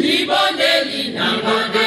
libondeli na bondela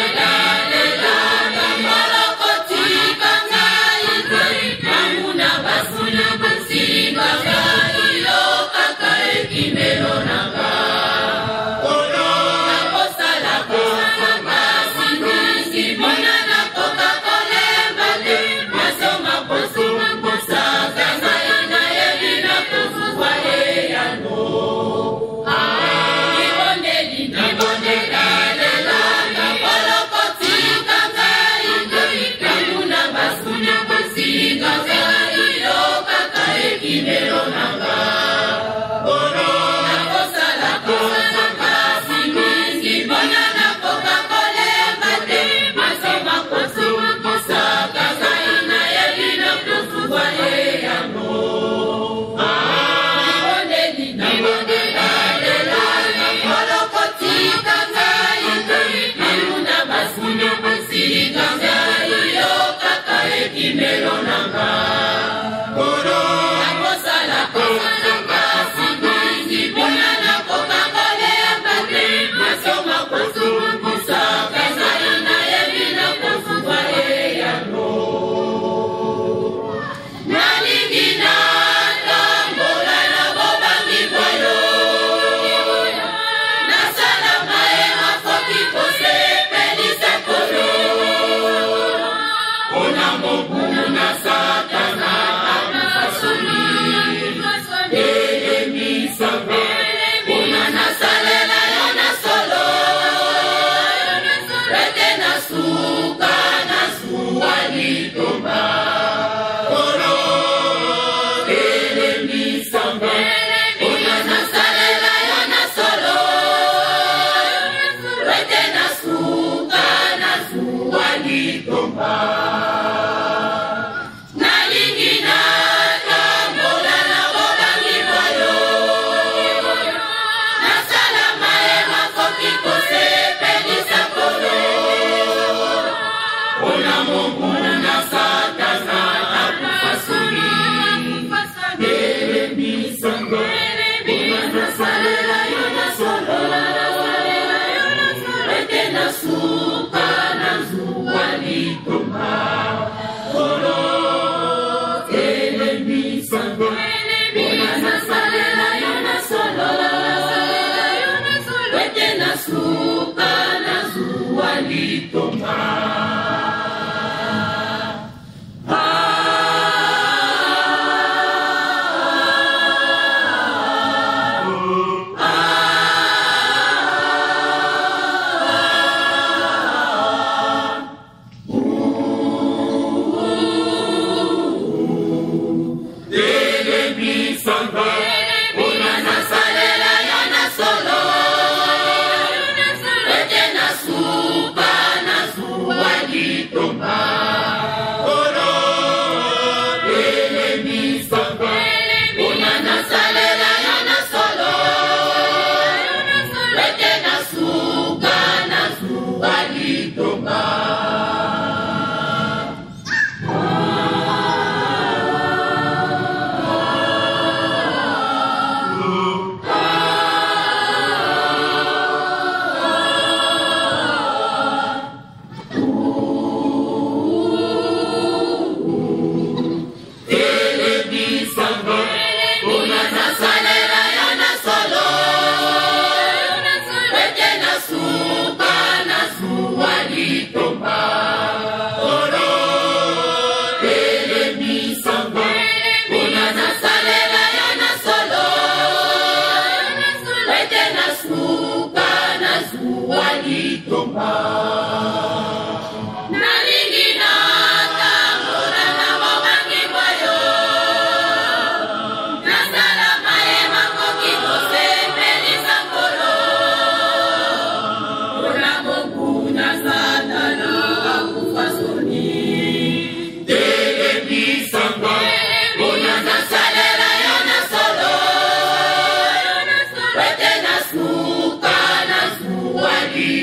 mpona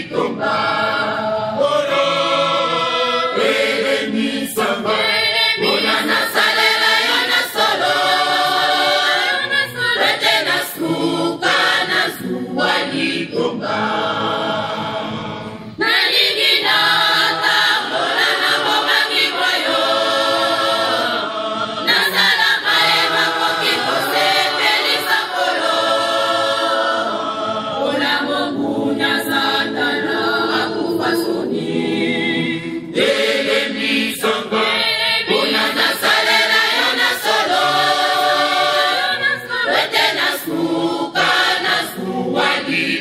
tomar.